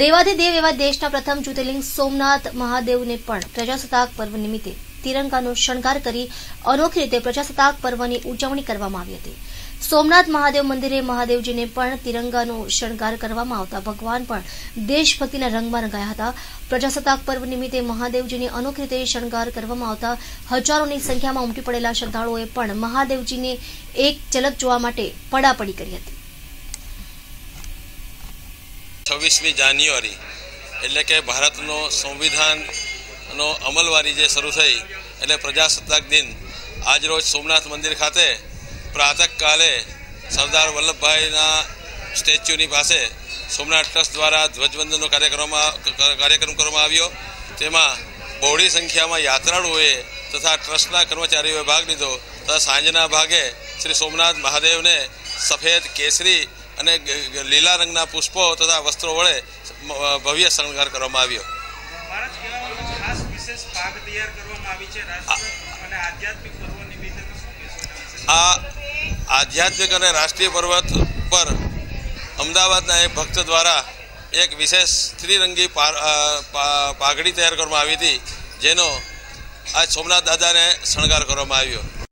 દેવાધિદેવ એવા દેશના પ્રથમ જ્યોતિર્લિંગ સોમનાથ મહાદેવને પણ પ્રજાસત્તાક પર્વ નિમિત્તે તિરંગાનો શણગાર કરી અનોખી રીતે પ્રજાસત્તાક પર્વની ઉજવણી કરવામાં આવી હતી. સોમનાથ મહાદેવ મંદિરે મહાદેવજીને પણ તિરંગાનો શણગાર કરવામાં આવતા ભગવાન પણ દેશભક્તિના રંગમાં રંગાયા હતા. પ્રજાસત્તાક પર્વ નિમિત્તે મહાદેવજીને અનોખી રીતે શણગાર કરવામાં આવતા હજારોની સંખ્યામાં ઉમટી પડેલા શ્રદ્ધાળુઓએ પણ મહાદેવજીને એક ઝલક જોવા માટે પડાપડી કરી હતી. છવ્વીસમી જાન્યુઆરી, એટલે કે ભારતનો સંવિધાનનો અમલવારી જે શરૂ થઈ, એટલે પ્રજાસત્તાક દિન. આજરોજ સોમનાથ મંદિર ખાતે પ્રાતઃકાલે સરદાર વલ્લભભાઈના સ્ટેચ્યુની પાસે સોમનાથ ટ્રસ્ટ દ્વારા ધ્વજવંદનનો કાર્યક્રમમાં કાર્યક્રમ કરવામાં આવ્યો. તેમાં બહોળી સંખ્યામાં યાત્રાળુઓએ તથા ટ્રસ્ટના કર્મચારીઓએ ભાગ લીધો. તથા સાંજના ભાગે શ્રી સોમનાથ મહાદેવને સફેદ કેસરી અને લીલા રંગના પુષ્પો તથા વસ્ત્રો વડે ભવ્ય શણગાર કરવામાં આવ્યો? આ આધ્યાત્મિક અને રાષ્ટ્રીય પર્વત પર અમદાવાદના એક ભક્ત દ્વારા એક વિશેષ ત્રિરંગી પાઘડી તૈયાર કરવામાં આવી હતી જેનો આ સોમનાથ દાદાને શણગાર કરવામાં આવ્યો.